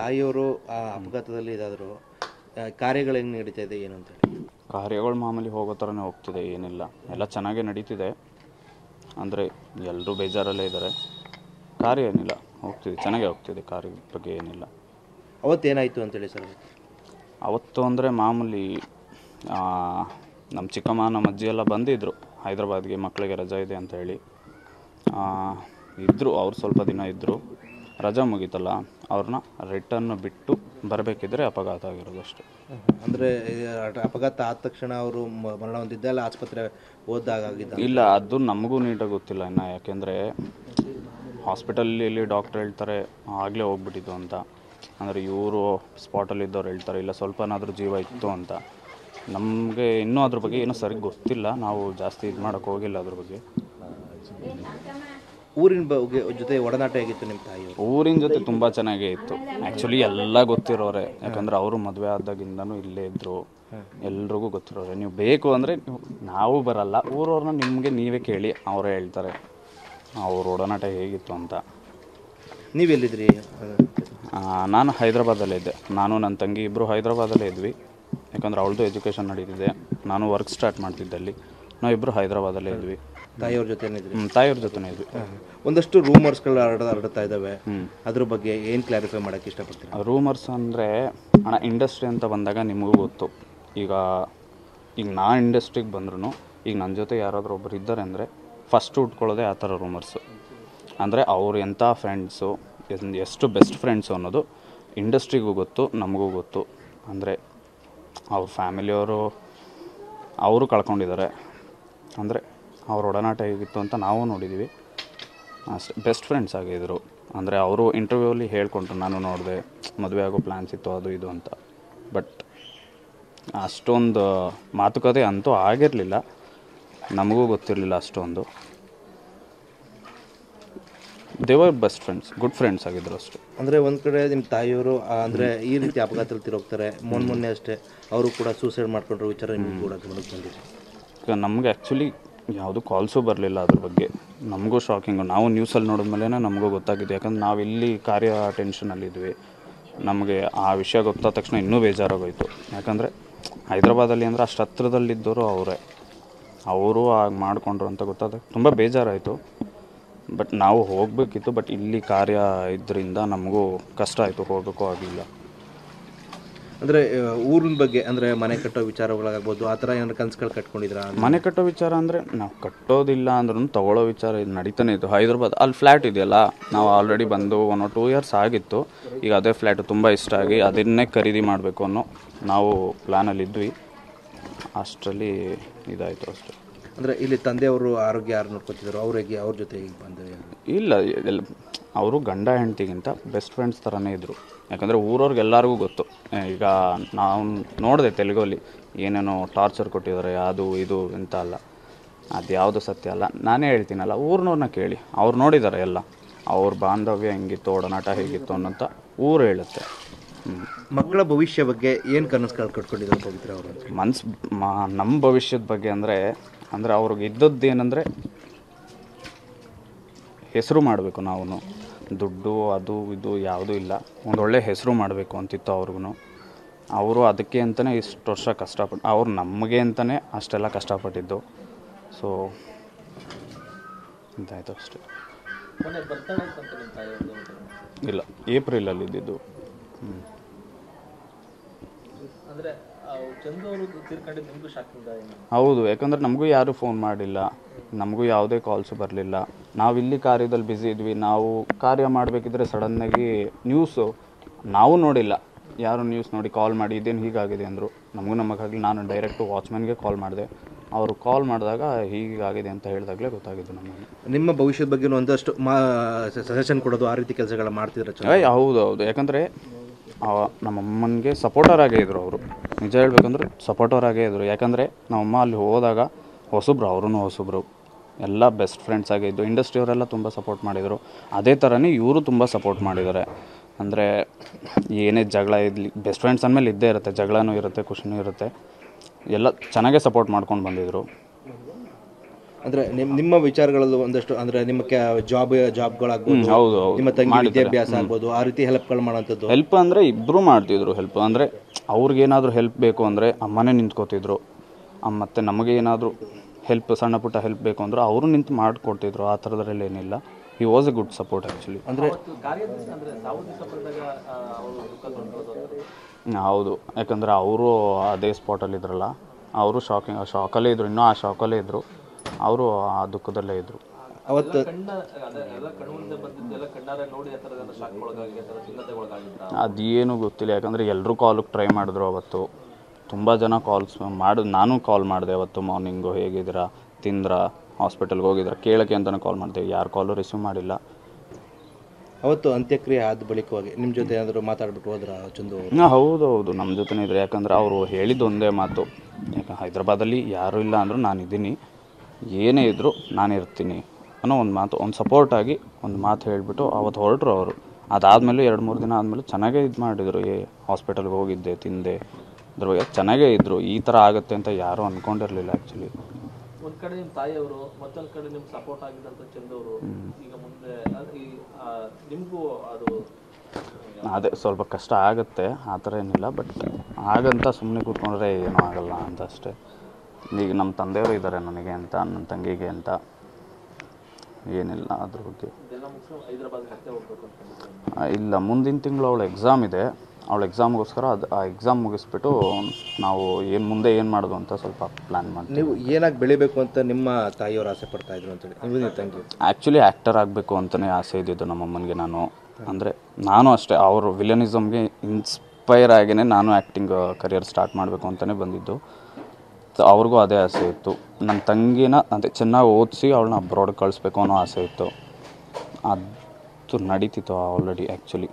ತಾಯಿಯವರು ಆ ಅಪಘಾತದಲ್ಲಿ ಇದಾದರು ಕಾರ್ಯಗಳು ಹೆಂಗೆ ನಡೀತಾ ಇದೆ ಏನು ಅಂತೇಳಿ ಕಾರ್ಯಗಳು ಮಾಮೂಲಿ ಹೋಗೋ ಥರನೇ ಹೋಗ್ತಿದೆ ಏನಿಲ್ಲ. ಎಲ್ಲ ಚೆನ್ನಾಗೇ ನಡೀತಿದೆ. ಅಂದರೆ ಎಲ್ಲರೂ ಬೇಜಾರಲ್ಲೇ ಇದ್ದಾರೆ ಕಾರ್ಯ ಏನಿಲ್ಲ ಹೋಗ್ತಿದೆ ಚೆನ್ನಾಗೇ ಹೋಗ್ತಿದೆ ಕಾರ್ಯ ಬಗ್ಗೆ ಏನಿಲ್ಲ. ಅವತ್ತೇನಾಯಿತು ಅಂತೇಳಿ ಸರ್? ಅವತ್ತು ಅಂದರೆ ಮಾಮೂಲಿ ನಮ್ಮ ಚಿಕ್ಕಮ್ಮ ನಮ್ಮ ಅಜ್ಜಿ ಎಲ್ಲ ಬಂದಿದ್ದರು ಹೈದ್ರಾಬಾದ್ಗೆ ಮಕ್ಕಳಿಗೆ ರಜಾ ಇದೆ ಅಂತ ಹೇಳಿ. ಇದ್ದರು ಅವ್ರು ಸ್ವಲ್ಪ ದಿನ ಇದ್ದರು ರಜಾ ಮುಗೀತಲ್ಲ ಅವ್ರನ್ನ ರಿಟರ್ನ್ ಬಿಟ್ಟು ಬರಬೇಕಿದ್ರೆ ಅಪಘಾತ ಆಗಿರೋದು ಅಷ್ಟೇ. ಅಂದರೆ ಅಪಘಾತ ಆದ ತಕ್ಷಣ ಅವರು ಮರಣ ಹೊಂದಿದ್ದ ಅಲ್ಲ ಆಸ್ಪತ್ರೆ ಹೋದಾಗ ಆಗಿದ್ದ? ಇಲ್ಲ ಅದು ನಮಗೂ ನೀಟಾಗಿ ಗೊತ್ತಿಲ್ಲ ಇನ್ನು ಯಾಕೆಂದರೆ ಹಾಸ್ಪಿಟಲಲ್ಲಿ ಡಾಕ್ಟ್ರ್ ಹೇಳ್ತಾರೆ ಆಗಲೇ ಹೋಗ್ಬಿಟ್ಟಿದ್ದು ಅಂತ. ಅಂದರೆ ಇವರು ಸ್ಪಾಟಲ್ಲಿ ಇದ್ದವ್ರು ಹೇಳ್ತಾರೆ ಇಲ್ಲ ಸ್ವಲ್ಪನಾದರೂ ಜೀವ ಇತ್ತು ಅಂತ. ನಮಗೆ ಇನ್ನೂ ಅದ್ರ ಬಗ್ಗೆ ಏನೂ ಸರಿ ಗೊತ್ತಿಲ್ಲ ನಾವು ಜಾಸ್ತಿ ಇದು ಮಾಡೋಕ್ಕೆ ಹೋಗಿಲ್ಲ ಅದ್ರ ಬಗ್ಗೆ. ಊರಿನ ಬಗ್ಗೆ ಜೊತೆ ಒಡನಾಟ ಹೇಗಿತ್ತು ನಿಮ್ಮ ತಾಯಿ ಊರಿನ ಜೊತೆ ತುಂಬ ಚೆನ್ನಾಗೇ ಇತ್ತು. ಆ್ಯಕ್ಚುಲಿ ಎಲ್ಲ ಗೊತ್ತಿರೋರೆ. ಯಾಕಂದ್ರೆ ಅವರು ಮದುವೆ ಆದಾಗಿಂದನೂ ಇಲ್ಲೇ ಇದ್ದರು ಎಲ್ರಿಗೂ ಗೊತ್ತಿರೋರೆ. ನೀವು ಬೇಕು ಅಂದರೆ ನಾವು ಬರಲ್ಲ. ಊರವ್ರನ್ನ ನಿಮಗೆ ನೀವೇ ಕೇಳಿ ಅವರೇ ಹೇಳ್ತಾರೆ. ಅವ್ರ ಒಡನಾಟ ಹೇಗಿತ್ತು ಅಂತ. ನೀವೆಲ್ಲಿದ್ರಿ? ನಾನು ಹೈದ್ರಾಬಾದಲ್ಲೇ ಇದ್ದೆ. ನಾನು ನನ್ನ ತಂಗಿ ಇಬ್ಬರು ಹೈದ್ರಾಬಾದಲ್ಲೇ ಇದ್ವಿ. ಯಾಕಂದ್ರೆ ಅವಳದು ಎಜುಕೇಷನ್ ನಡೀತಿದೆ. ನಾನು ವರ್ಕ್ ಸ್ಟಾರ್ಟ್ ಮಾಡ್ತಿದ್ದಲ್ಲಿ. ನಾವು ನಾವಿಬ್ಬರು ಹೈದ್ರಾಬಾದಲ್ಲೇ ಇದ್ವಿ. ತಾಯಿಯವ್ರ ಜೊತೆ ಹ್ಮ್, ತಾಯಿಯವ್ರ ಜೊತೆನೇ ಇದ್ವಿ. ಒಂದಷ್ಟು ರೂಮರ್ಸ್ಗಳು ಹರಡ ಹರಡ್ತಾ ಇದ್ದಾವೆ ಅದ್ರ ಬಗ್ಗೆ ಏನು ಕ್ಲಾರಿಫೈ ಮಾಡೋಕ್ಕೆ ಇಷ್ಟಪಡ್ತೀರಾ? ರೂಮರ್ಸ್ ಅಂದರೆ ಹಣ ಇಂಡಸ್ಟ್ರಿ ಅಂತ ಬಂದಾಗ ನಿಮಗೂ ಗೊತ್ತು. ಈಗ ಈಗ ನಾ ಇಂಡಸ್ಟ್ರಿಗೆ ಬಂದ್ರೂ ಈಗ ನನ್ನ ಜೊತೆ ಯಾರಾದರೂ ಒಬ್ಬರು ಇದ್ದಾರೆ ಅಂದರೆ ಫಸ್ಟ್ ಉಟ್ಕೊಳ್ಳೋದೇ ಆ ಥರ ರೂಮರ್ಸು ಅಂದರೆ ಅವ್ರು ಎಂಥ ಫ್ರೆಂಡ್ಸು ಎಷ್ಟು ಬೆಸ್ಟ್ ಫ್ರೆಂಡ್ಸು ಅನ್ನೋದು ಇಂಡಸ್ಟ್ರಿಗೂ ಗೊತ್ತು ನಮಗೂ ಗೊತ್ತು. ಅಂದರೆ ಅವ್ರ ಫ್ಯಾಮಿಲಿಯವರು ಅವರು ಕಳ್ಕೊಂಡಿದ್ದಾರೆ. ಅಂದರೆ ಅವ್ರ ಒಡನಾಟ ಹೇಗಿತ್ತು ಅಂತ ನಾವು ನೋಡಿದ್ದೀವಿ ಅಷ್ಟೇ ಬೆಸ್ಟ್ ಫ್ರೆಂಡ್ಸ್ ಆಗಿದ್ದರು ಅಂದರೆ ಅವರು ಇಂಟರ್ವ್ಯೂಲಿ ಹೇಳ್ಕೊಂಡ್ರು ನಾನು ನೋಡಿದೆ ಮದುವೆ ಆಗೋ ಪ್ಲ್ಯಾನ್ಸ್ ಇತ್ತು ಅದು ಇದು ಅಂತ. ಬಟ್ ಅಷ್ಟೊಂದು ಮಾತುಕತೆ ಅಂತೂ ಆಗಿರಲಿಲ್ಲ. ನಮಗೂ ಗೊತ್ತಿರಲಿಲ್ಲ ಅಷ್ಟೊಂದು. ದೇವರ್ ಬೆಸ್ಟ್ ಫ್ರೆಂಡ್ಸ್ ಗುಡ್ ಫ್ರೆಂಡ್ಸ್ ಆಗಿದ್ರು ಅಷ್ಟೇ. ಅಂದರೆ ಒಂದು ಕಡೆ ನಿಮ್ಮ ತಾಯಿಯವರು ಅಂದರೆ ಈ ರೀತಿ ಅಪಘಾತದಲ್ಲಿ ತಿರೋಗ್ತಾರೆ ಮೊನ್ನೆ ಮೊನ್ನೆ ಅಷ್ಟೇ ಅವರು ಕೂಡ ಸೂಸೈಡ್ ಮಾಡ್ಕೊಂಡ್ರು ವಿಚಾರ ನಿಮ್ಗೆ ಕೂಡ ಗಮನಕ್ಕೆ ಬಂದಿದೆ. ಈಗ ನಮಗೆ ಆ್ಯಕ್ಚುಲಿ ಯಾವುದು ಕಾಲ್ಸು ಬರಲಿಲ್ಲ ಅದ್ರ ಬಗ್ಗೆ. ನಮಗೂ ಶಾಕಿಂಗು ನಾವು ನ್ಯೂಸಲ್ಲಿ ನೋಡಿದ್ಮೇಲೆ ನಮಗೂ ಗೊತ್ತಾಗಿದೆ. ಯಾಕಂದ್ರೆ ನಾವು ಇಲ್ಲಿ ಕಾರ್ಯ ಟೆನ್ಷನಲ್ಲಿದ್ವಿ ನಮಗೆ ಆ ವಿಷಯ ಗೊತ್ತಾದ ತಕ್ಷಣ ಇನ್ನೂ ಬೇಜಾರಾಗೋಯ್ತು. ಯಾಕಂದರೆ ಹೈದ್ರಾಬಾದಲ್ಲಿ ಅಂದರೆ ಅಷ್ಟು ಹತ್ರದಲ್ಲಿದ್ದವರು ಅವರೇ. ಅವರು ಹಾಗೆ ಮಾಡಿಕೊಂಡ್ರು ಅಂತ ಗೊತ್ತಾದ ತುಂಬ ಬೇಜಾರಾಯಿತು. ಬಟ್ ನಾವು ಹೋಗಬೇಕಿತ್ತು. ಬಟ್ ಇಲ್ಲಿ ಕಾರ್ಯ ಇದರಿಂದ ನಮಗೂ ಕಷ್ಟ ಆಯಿತು. ಹೋಗೋಕ್ಕೂ ಆಗಲಿಲ್ಲ. ಅಂದರೆ ಊರಿನ ಬಗ್ಗೆ ಅಂದರೆ ಮನೆ ಕಟ್ಟೋ ವಿಚಾರಗಳಾಗ್ಬೋದು ಆ ಥರ ಏನಾದ್ರು ಕನ್ಸುಗಳು ಕಟ್ಕೊಂಡಿದ್ರ ಮನೆ ಕಟ್ಟೋ ವಿಚಾರ ಅಂದರೆ ನಾವು ಕಟ್ಟೋದಿಲ್ಲ ಅಂದ್ರೂ ತಗೊಳ್ಳೋ ವಿಚಾರ ಇದು ನಡೀತಾನೆ ಇತ್ತು. ಹೈದ್ರಾಬಾದ್ ಅಲ್ಲಿ ಫ್ಲ್ಯಾಟ್ ಇದೆಯಲ್ಲ ನಾವು ಆಲ್ರೆಡಿ ಬಂದು ಒನ್ ಆರ್ ಟೂ ಇಯರ್ಸ್ ಆಗಿತ್ತು. ಈಗ ಅದೇ ಫ್ಲ್ಯಾಟ್ ತುಂಬ ಇಷ್ಟ ಆಗಿ ಅದನ್ನೇ ಖರೀದಿ ಮಾಡಬೇಕು ಅನ್ನೋ ನಾವು ಪ್ಲ್ಯಾನಲ್ಲಿ ಇದ್ವಿ. ಅಷ್ಟರಲ್ಲಿ ಇದಾಯಿತು ಅಷ್ಟೇ. ಅಂದರೆ ಇಲ್ಲಿ ತಂದೆಯವರು ಆರೋಗ್ಯ ಯಾರು ನೋಡ್ಕೊತಿದ್ರು ಅವ್ರಿಗೆ ಅವ್ರ ಜೊತೆ ಈಗ ಬಂದರೆ ಇಲ್ಲ ಎಲ್ಲ ಅವರು ಗಂಡ ಹೆಂಡತಿಗಿಂತ ಬೆಸ್ಟ್ ಫ್ರೆಂಡ್ಸ್ ಥರನೇ ಇದ್ದರು ಯಾಕಂದರೆ ಊರವ್ರಿಗೆ ಎಲ್ಲರಿಗೂ ಗೊತ್ತು ಈಗ ನಾವು ನೋಡಿದೆ ತೆಲುಗಲ್ಲಿ ಏನೇನೋ ಟಾರ್ಚರ್ ಕೊಟ್ಟಿದ್ದಾರೆ ಅದು ಇದು ಅಂತ ಅಲ್ಲ. ಅದು ಯಾವುದು ಸತ್ಯ ಅಲ್ಲ. ನಾನೇ ಹೇಳ್ತೀನಲ್ಲ ಊರಿನವ್ರನ್ನ ಕೇಳಿ. ಅವ್ರು ನೋಡಿದ್ದಾರೆ ಎಲ್ಲ. ಅವ್ರ ಬಾಂಧವ್ಯ ಹೆಂಗಿತ್ತು ಒಡನಾಟ ಹೇಗಿತ್ತು ಅನ್ನೋಂಥ ಊರು ಹೇಳುತ್ತೆ. ಮಕ್ಕಳ ಭವಿಷ್ಯ ಬಗ್ಗೆ ಏನು ಕನಸುಗಳು ಕಟ್ಕೊಂಡಿದ್ದಾರೆ ಪವಿತ್ರ ಅವರು? ಮನ್ಸು ಮಾ ನಮ್ಮ ಭವಿಷ್ಯದ ಬಗ್ಗೆ ಅಂದರೆ ಅಂದರೆ ಅವ್ರಿಗೆ ಇದ್ದದ್ದು ಏನಂದರೆ ಹೆಸರು ಮಾಡಬೇಕು ನಾವು ದುಡ್ಡು ಅದು ಇದು ಯಾವುದೂ ಇಲ್ಲ. ಒಂದೊಳ್ಳೆ ಹೆಸರು ಮಾಡಬೇಕು ಅಂತಿತ್ತು ಅವ್ರಿಗೂ ಅವರು ಅದಕ್ಕೆ ಅಂತಲೇ ಇಷ್ಟು ವರ್ಷ ಕಷ್ಟಪಟ್ಟು ಅವ್ರು ನಮಗೆ ಅಂತಲೇ ಅಷ್ಟೆಲ್ಲ ಕಷ್ಟಪಟ್ಟಿದ್ದು. ಸೊ ಇದಾಯ್ತು ಅಷ್ಟೇ. ಇಲ್ಲ ಏಪ್ರಿಲಲ್ಲಿ ಇದ್ದಿದ್ದು ಹ್ಞೂ ಹೌದು ಯಾಕಂದ್ರೆ ನಮಗೂ ಯಾರು ಫೋನ್ ಮಾಡಿಲ್ಲ. ನಮಗೂ ಯಾವುದೇ ಕಾಲ್ಸ್ ಬರಲಿಲ್ಲ. ನಾವು ಇಲ್ಲಿ ಕಾರ್ಯದಲ್ಲಿ ಬ್ಯುಸಿ ಇದ್ವಿ. ನಾವು ಕಾರ್ಯ ಮಾಡಬೇಕಿದ್ರೆ ಸಡನ್ನಾಗಿ ನ್ಯೂಸು ನಾವು ನೋಡಿಲ್ಲ. ಯಾರು ನ್ಯೂಸ್ ನೋಡಿ ಕಾಲ್ ಮಾಡಿ ಇದೇನು ಹೀಗಾಗಿದೆ ಅಂದರು. ನಮಗೂ ನಮಗಾಗಲಿ ನಾನು ಡೈರೆಕ್ಟು ವಾಚ್ಮ್ಯಾನ್ಗೆ ಕಾಲ್ ಮಾಡಿದೆ. ಅವರು ಕಾಲ್ ಮಾಡಿದಾಗ ಹೀಗಾಗಿದೆ ಅಂತ ಹೇಳಿದಾಗಲೇ ಗೊತ್ತಾಗಿದ್ದು ನಮಗೆ. ನಿಮ್ಮ ಭವಿಷ್ಯದ ಬಗ್ಗೆ ಒಂದಷ್ಟು ಮಾ ಸಜೆಷನ್ ಕೊಡೋದು ಆ ರೀತಿ ಕೆಲಸಗಳ ಮಾಡ್ತಿದ್ರೆ ಹೌದು ಹೌದು. ಯಾಕಂದರೆ ನಮ್ಮ ಅಮ್ಮನಿಗೆ ಸಪೋರ್ಟರ್ ಆಗೇ ಇದ್ದರು ಅವರು. ನಿಜ ಹೇಳ್ಬೇಕಂದ್ರೆ ಸಪೋರ್ಟರ್ ಆಗೇ ಇದ್ರು. ಯಾಕಂದರೆ ನಮ್ಮಮ್ಮ ಅಲ್ಲಿ ಹೋದಾಗ ಹೊಸಬ್ರು ಅವ್ರೂ ಹೊಸಬ್ರು. ಎಲ್ಲ ಬೆಸ್ಟ್ ಫ್ರೆಂಡ್ಸ್ ಆಗಿದ್ದು ಇಂಡಸ್ಟ್ರಿಯವರೆಲ್ಲ ತುಂಬ ಸಪೋರ್ಟ್ ಮಾಡಿದರು. ಅದೇ ಥರನೇ ಇವರು ತುಂಬ ಸಪೋರ್ಟ್ ಮಾಡಿದ್ದಾರೆ. ಅಂದರೆ ಏನೇ ಜಗಳ ಇರಲಿ ಬೆಸ್ಟ್ ಫ್ರೆಂಡ್ಸ್ ಅಂದಮೇಲೆ ಇದ್ದೇ ಇರುತ್ತೆ. ಜಗಳನೂ ಇರುತ್ತೆ, ಖುಷಿನೂ ಇರುತ್ತೆ. ಎಲ್ಲ ಚೆನ್ನಾಗೇ ಸಪೋರ್ಟ್ ಮಾಡ್ಕೊಂಡು ಬಂದಿದ್ದರು ಅಂದ್ರೆ ನಿಮ್ ನಿಮ್ಮ ವಿಚಾರಗಳಲ್ಲಿ ಒಂದಷ್ಟು ಅಂದ್ರೆ ನಿಮ್ಮ ಜಾಬ್ ಜಾಬ್ಗಳಾಗ್ಬೋದು ಹೌದು ಹೌದು. ನಿಮ್ಮ ತಂಗಿ ವಿದ್ಯಾಭ್ಯಾಸ ಆಗ್ಬೋದು ಆ ರೀತಿ ಹೆಲ್ಪ್ಗಳು ಮಾಡೋಂಥದ್ದು? ಹೆಲ್ಪ್ ಅಂದ್ರೆ ಇಬ್ರು ಮಾಡ್ತಿದ್ರು ಹೆಲ್ಪ್ ಅಂದರೆ ಅವ್ರಿಗೇನಾದ್ರೂ ಹೆಲ್ಪ್ ಬೇಕು ಅಂದ್ರೆ ಅಮ್ಮನೇ ನಿಂತ್ಕೋತಿದ್ರು. ಮತ್ತೆ ಮತ್ತು ನಮಗೆ ಏನಾದರೂ ಹೆಲ್ಪ್ ಸಣ್ಣ ಪುಟ್ಟ ಹೆಲ್ಪ್ ಬೇಕು ಅಂದ್ರೆ ಅವರು ನಿಂತು ಮಾಡಿಕೊಡ್ತಿದ್ರು. ಆ ಥರದ್ರಲ್ಲಿ ಏನಿಲ್ಲ. ಈ was a good support actually ಅಂದ್ರೆ ಹೌದು. ಯಾಕಂದ್ರೆ ಅವರು ಅದೇ ಸ್ಪಾಟಲ್ಲಿ ಇದ್ರಲ್ಲ ಅವರು ಶಾಕಿಂಗ್ ಶಾಕಲ್ಲೇ ಇದ್ರು. ಇನ್ನೂ ಆ ಶಾಕಲ್ಲೇ ಇದ್ದರು ಅವರು ಆ ದುಃಖದಲ್ಲೇ ಇದ್ದರು ಅವತ್ತು ಅದೇನು ಗೊತ್ತಿಲ್ಲ ಯಾಕಂದರೆ ಎಲ್ಲರೂ ಕಾಲಿಗೆ ಟ್ರೈ ಮಾಡಿದ್ರು ಅವತ್ತು. ತುಂಬ ಜನ ಕಾಲ್ಸ್ ಮಾಡಿ ನಾನು ಕಾಲ್ ಮಾಡಿದೆ ಅವತ್ತು ಮಾರ್ನಿಂಗು ಹೇಗಿದ್ದೀರಾ ತಿಂದ್ರಾ ಹಾಸ್ಪಿಟಲ್ಗೆ ಹೋಗಿದ್ರ ಕೇಳೋಕ್ಕೆ ಅಂತಲೇ ಕಾಲ್ ಮಾಡಿದೆ. ಯಾರು ಕಾಲು ರಿಸೀವ್ ಮಾಡಿಲ್ಲ. ಅವತ್ತು ಅಂತ್ಯಕ್ರಿಯೆ ಆದ ಬಳಿಕವಾಗಿ ನಿಮ್ಮ ಜೊತೆ ಏನಾದರೂ ಮಾತಾಡ್ಬಿಟ್ಟು ಹೋದ್ರ ಚಂದು ಹಾಂ ಹೌದು ಹೌದು ನಮ್ಮ ಜೊತೆನೇ ಇದ್ರು. ಯಾಕಂದ್ರೆ ಅವರು ಹೇಳಿದ್ದು ಒಂದೇ ಮಾತು. ಯಾಕೆ ಹೈದ್ರಾಬಾದಲ್ಲಿ ಯಾರೂ ಇಲ್ಲ ಅಂದರೂ ನಾನಿದ್ದೀನಿ. ಏನೇ ಇದ್ದರೂ ನಾನಿರ್ತೀನಿ ಅನ್ನೋ ಒಂದು ಮಾತು ಒಂದು ಸಪೋರ್ಟಾಗಿ ಒಂದು ಮಾತು ಹೇಳಿಬಿಟ್ಟು ಅವತ್ತು ಹೊರಟರು ಅವರು. ಅದಾದಮೇಲೆ ಎರಡು ಮೂರು ದಿನ ಆದಮೇಲೆ ಚೆನ್ನಾಗೇ ಇದು ಮಾಡಿದರು. ಏ ಹಾಸ್ಪಿಟಲ್ಗೆ ಹೋಗಿದ್ದೆ ತಿಂದೆ. ಅದ್ರ ಬಗ್ಗೆ ಚೆನ್ನಾಗೇ ಇದ್ದರು ಈ ಥರ ಆಗುತ್ತೆ ಅಂತ ಯಾರೂ ಅಂದ್ಕೊಂಡಿರಲಿಲ್ಲ ಆ್ಯಕ್ಚುಲಿ ಒಂದು ಕಡೆ ನಿಮ್ಮ ತಾಯಿಯವರು ಮತ್ತೊಂದು ಕಡೆ ನಿಮ್ಗೆ ಸಪೋರ್ಟ್ ಆಗಿದ್ದಂಥ ಚಂದವರು ಈಗ ಮುಂದೆ ನಿಮಗೂ ಅದು ಅದೇ ಸ್ವಲ್ಪ ಕಷ್ಟ ಆಗುತ್ತೆ ಆ ಥರ ಏನಿಲ್ಲ ಬಟ್ ಹಾಗಂತ ಸುಮ್ಮನೆ ಕೂತ್ಕೊಂಡ್ರೆ ಏನೂ ಆಗಲ್ಲ ಅಂತ ಅಷ್ಟೇ. ಈಗ ನಮ್ಮ ತಂದೆಯವರು ಇದ್ದಾರೆ ನನಗೆ ಅಂತ ನನ್ನ ತಂಗಿಗೆ ಅಂತ. ಏನಿಲ್ಲ ಅದ್ರ ಬಗ್ಗೆ. ಇಲ್ಲ ಮುಂದಿನ ತಿಂಗಳು ಅವಳು ಎಕ್ಸಾಮ್ ಇದೆ. ಅವಳು ಎಕ್ಸಾಮ್ಗೋಸ್ಕರ ಅದು ಆ ಎಕ್ಸಾಮ್ ಮುಗಿಸ್ಬಿಟ್ಟು ನಾವು ಏನು ಮುಂದೆ ಏನು ಮಾಡೋದು ಅಂತ ಸ್ವಲ್ಪ ಪ್ಲ್ಯಾನ್ ಮಾಡ್ತೀವಿ. ನೀವು ಏನಾಗಿ ಬೆಳಿಬೇಕು ಅಂತ ನಿಮ್ಮ ತಾಯಿಯವರು ಆಸೆ ಪಡ್ತಾ ಇದ್ರು ಅಂತೇಳಿ ನೀವು ತಂಗಿ. ಆ್ಯಕ್ಚುಲಿ ಆ್ಯಕ್ಟರ್ ಆಗಬೇಕು ಅಂತಲೇ ಆಸೆ ಇದ್ದಿದ್ದು ನಮ್ಮ ಅಮ್ಮನಿಗೆ ನಾನು. ಅಂದರೆ ನಾನು ಅಷ್ಟೇ ಅವರು ವಿಲನಿಸಮ್ಗೆ ಇನ್ಸ್ಪೈರ್ ಆಗಿನೇ ನಾನು ಆ್ಯಕ್ಟಿಂಗ್ ಕರಿಯರ್ ಸ್ಟಾರ್ಟ್ ಮಾಡಬೇಕು ಅಂತಲೇ ಬಂದಿದ್ದು. ಅವ್ರಿಗೂ ಅದೇ ಆಸೆ ಇತ್ತು. ನನ್ನ ತಂಗಿನ, ಅದೇ ಚೆನ್ನಾಗಿ ಓದಿಸಿ ಅವಳನ್ನ ಅಬ್ರಾಡ್ ಕಳಿಸ್ಬೇಕು ಅನ್ನೋ ಆಸೆ ಇತ್ತು. ಅದು ನಡೀತಿತ್ತು ಆಲ್ರೆಡಿ ಆ್ಯಕ್ಚುಲಿ